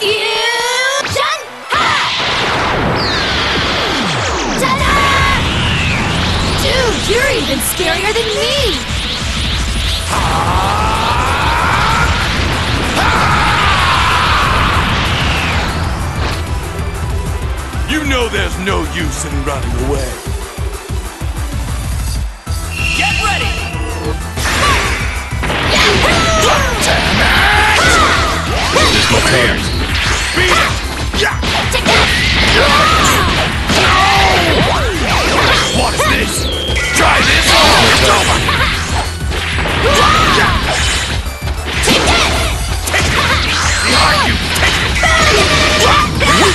Dude, you're even scarier than me! You know there's no use in running away.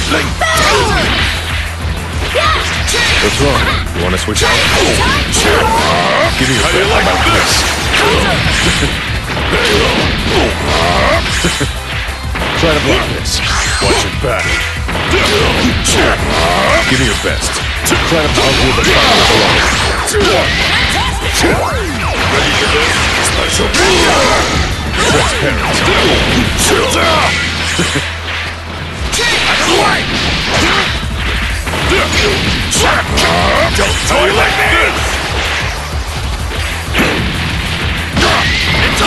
What's wrong? You want to switch out? Give me your How do this? Try to block this. Watch your back. Give me your best. Try to block with the fire below. Ready for this? Special Transparent. Don't toy like this! It's!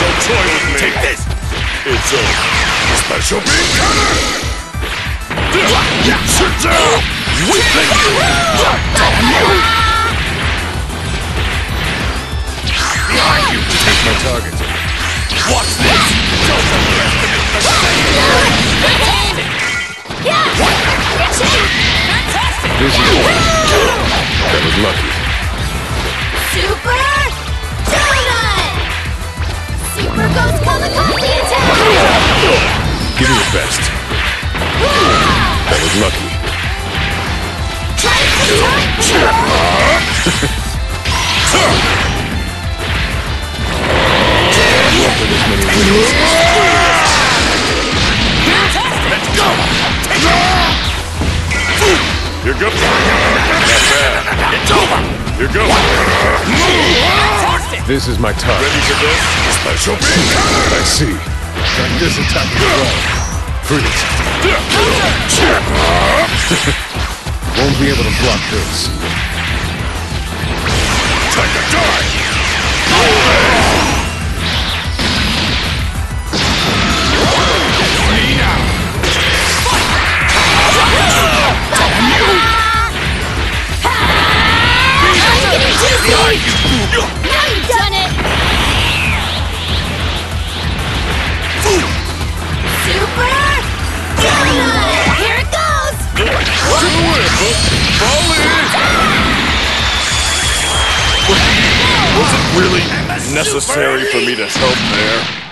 Don't toy with me! Take this! It's a special beam cannon! Target. Watch this! Don't This is That was lucky. Super Donut! Super Ghost Kamikaze attack! Give me your best. That was lucky. You're good. Not bad. It's over. You're good. this is my time. Ready for this? Special beam I see. Got this attack as well. Freeze. Won't be able to block this. To the Fall! Was it really necessary for me to help there?